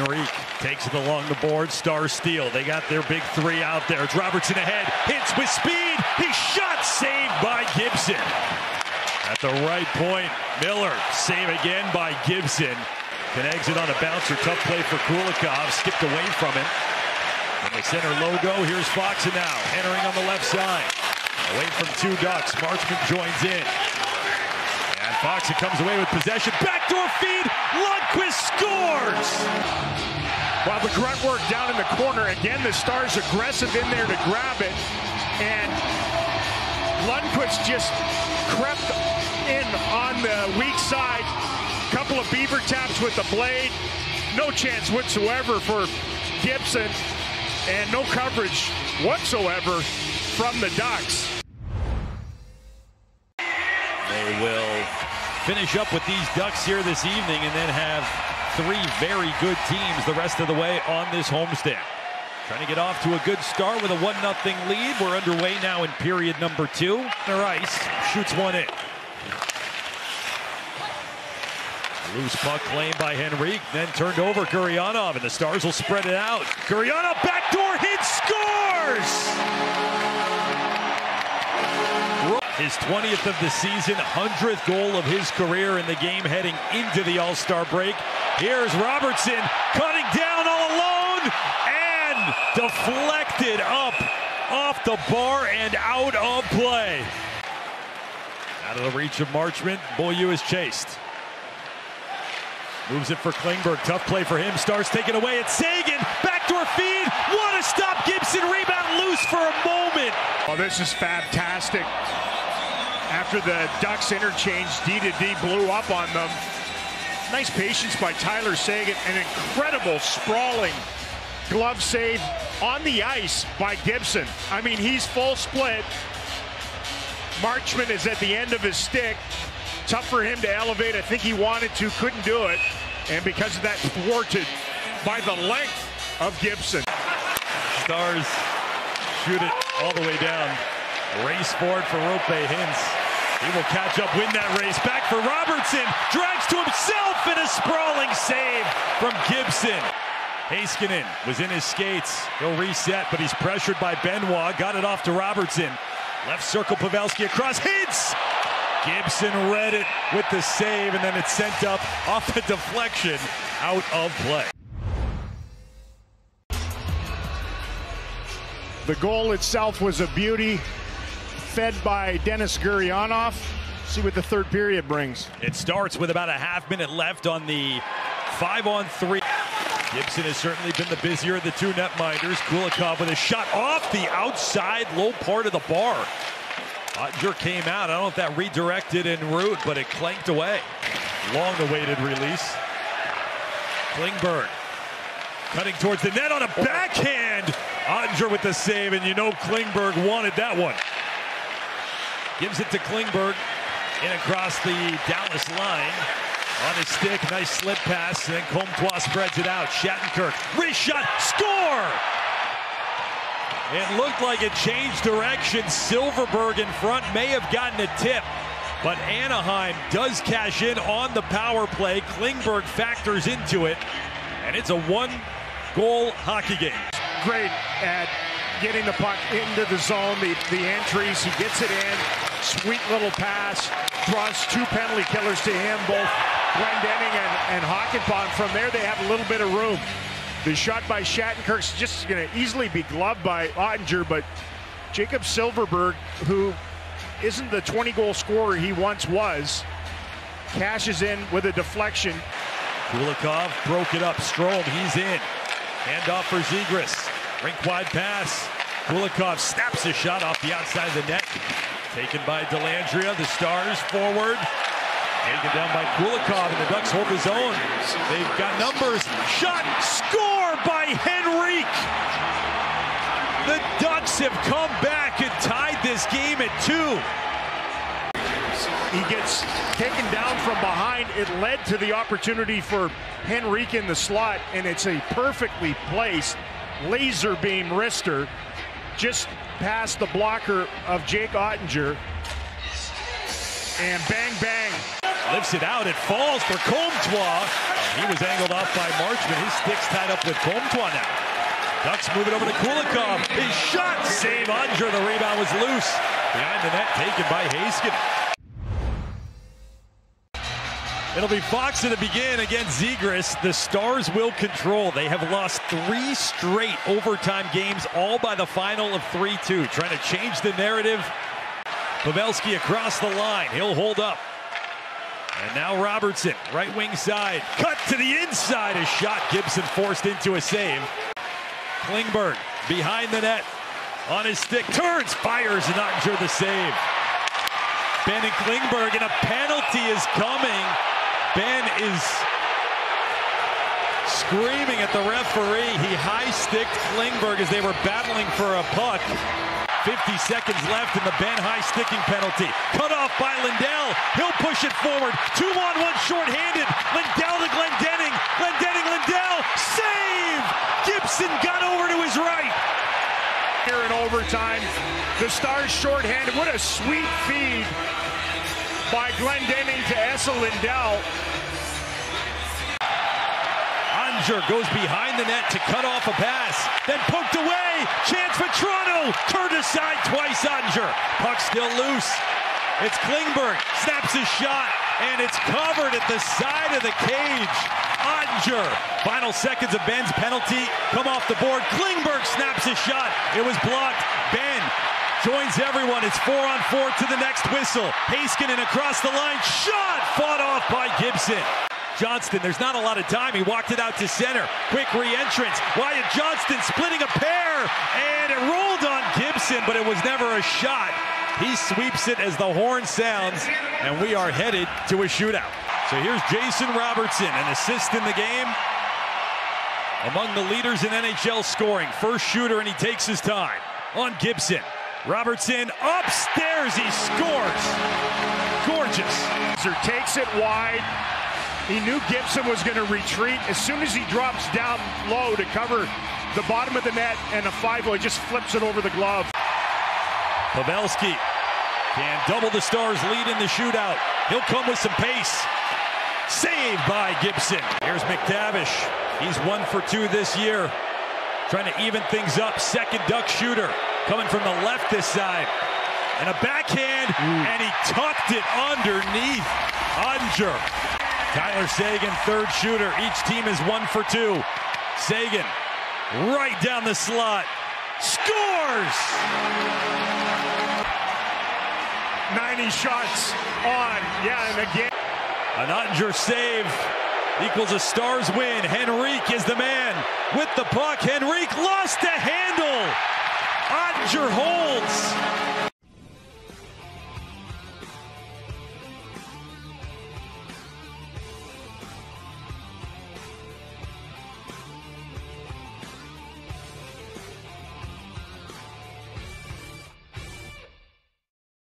Henrique takes it along the board. Star steal. They got their big three out there. It's Robertson ahead. Hits with speed. He shot. Saved by Gibson. At the right point, Miller. Save again by Gibson. Can exit on a bouncer. Tough play for Kulikov. Skipped away from him. In the center logo, here's Faksa now. Entering on the left side. Away from two Ducks. Marchment joins in. And Faksa comes away with possession. Backdoor feed. Lundkvist scores. While the grunt work down in the corner, again, the Stars aggressive in there to grab it. And Lundkvist just crept in on the weak side. Couple of beaver taps with the blade. No chance whatsoever for Gibson. And no coverage whatsoever from the Ducks. They will finish up with these Ducks here this evening and then have three very good teams the rest of the way on this homestand. Trying to get off to a good start with a 1-0 lead. We're underway now in period number two. Their ice shoots one in. Loose puck claimed by Henrique, then turned over Gurianov, and the Stars will spread it out. Gurianov backdoor hit, scores! His 20th of the season, 100th goal of his career in the game heading into the All-Star break. Here's Robertson cutting down all alone and deflected up off the bar and out of play. Out of the reach of Marchment, Beaulieu is chased. Moves it for Klingberg. Tough play for him. Stars taken away. It's Seguin. Backdoor feed. What a stop. Gibson rebound loose for a moment. Oh, this is fantastic. After the Ducks interchange, D to D blew up on them. Nice patience by Tyler Seguin. An incredible sprawling glove save on the ice by Gibson. I mean, he's full split. Marchment is at the end of his stick. Tough for him to elevate. I think he wanted to, couldn't do it. And because of that, thwarted by the length of Gibson. Stars shoot it all the way down. Race forward for Roope Hintz. He will catch up, win that race. Back for Robertson. Drags to himself and a sprawling save from Gibson. Heiskanen was in his skates. He'll reset, but he's pressured by Benoit. Got it off to Robertson. Left circle, Pavelski across. Hits! Gibson read it with the save, and then it's sent up off a deflection out of play. The goal itself was a beauty, fed by Denis Gurianov. See what the third period brings. It starts with about a half minute left on the five on three. Gibson has certainly been the busier of the two netminders. Kulikov with a shot off the outside low part of the bar. Oettinger came out. I don't know if that redirected en route, but it clanked away. Long awaited release. Klingberg cutting towards the net on a backhand. Oettinger with the save, and you know Klingberg wanted that one. Gives it to Klingberg in across the Dallas line. On his stick, nice slip pass, and then Comtois spreads it out. Shattenkirk, wrist shot, score! It looked like it changed direction. Silfverberg in front may have gotten a tip, but Anaheim does cash in on the power play. Klingberg factors into it, and it's a one-goal hockey game. Great at getting the puck into the zone, the, the entries. He gets it in. Sweet little pass. Draws two penalty killers to him, both Glendening and, and Hakanpää. From there, they have a little bit of room. The shot by Shattenkirk's just going to easily be gloved by Oettinger, but Jakob Silfverberg, who isn't the 20-goal scorer he once was, cashes in with a deflection. Kulikov broke it up. Strome, he's in. Hand off for Zegras. Rink wide pass. Kulikov snaps a shot off the outside of the net. Taken by Dellandrea, The Stars forward. Taken down by Kulikov, and the Ducks hold his own. They've got numbers. Shot, score by Henrique. The Ducks have come back and tied this game at two. He gets taken down from behind. It led to the opportunity for Henrique in the slot, and it's a perfectly placed laser beam wrister just past the blocker of Jake Oettinger. And bang, bang. Lifts it out. It falls for Comtois. He was angled off by Marchment. His stick's tied up with Comtois now. Ducks move it over to Kulikov. His shot save Oettinger. The rebound was loose. Behind the net taken by Haskin. It'll be Fox to begin against Zegras. The Stars will control. They have lost three straight overtime games, all by the final of 3-2. Trying to change the narrative. Pavelski across the line. He'll hold up. And now Robertson, right wing side. Cut to the inside. A shot Gibson forced into a save. Klingberg behind the net. On his stick. Turns, fires, not sure the save. Benn and Klingberg, and a penalty is coming. Benn is screaming at the referee. He high sticked Klingberg as they were battling for a puck. 50 seconds left in the Benn high sticking penalty. Cut off by Lindell. He'll push it forward. Two on one short-handed. Lindell to Glendening. Glendening, Lindell. Save! Gibson got over to his right. Here in overtime, the Stars short-handed. What a sweet feed by Glenn Glendening to Esa Lindell. Oettinger goes behind the net to cut off a pass. Then poked away. Chance for Toronto. Turned aside twice, Oettinger. Puck still loose. It's Klingberg. Snaps his shot. And it's covered at the side of the cage. Oettinger. Final seconds of Benn's penalty come off the board. Klingberg snaps his shot. It was blocked. Benn joins everyone. It's four on four to the next whistle. Heiskanen across the line. Shot fought off by Gibson. Johnston, there's not a lot of time. He walked it out to center. Quick re-entrance. Wyatt Johnston splitting a pair. And it rolled on Gibson, but it was never a shot. He sweeps it as the horn sounds, and we are headed to a shootout. So here's Jason Robertson, an assist in the game. Among the leaders in NHL scoring. First shooter, and he takes his time. On Gibson. Robertson upstairs, he scores. Gorgeous. Takes it wide. He knew Gibson was going to retreat. As soon as he drops down low to cover the bottom of the net and a 5 he just flips it over the glove. Pavelski can double the Stars' lead in the shootout. He'll come with some pace. Saved by Gibson. Here's McTavish. He's one for two this year. Trying to even things up. Second duck shooter coming from the left this side. And a backhand, Ooh. and he tucked it underneath Oettinger. Tyler Seguin, third shooter. Each team is one for two. Seguin, right down the slot. Scores! 90 shots on. Yeah, and again. An Oettinger save equals a Stars win. Henrique is the man with the puck. Henrique lost the handle. Bellinger holds.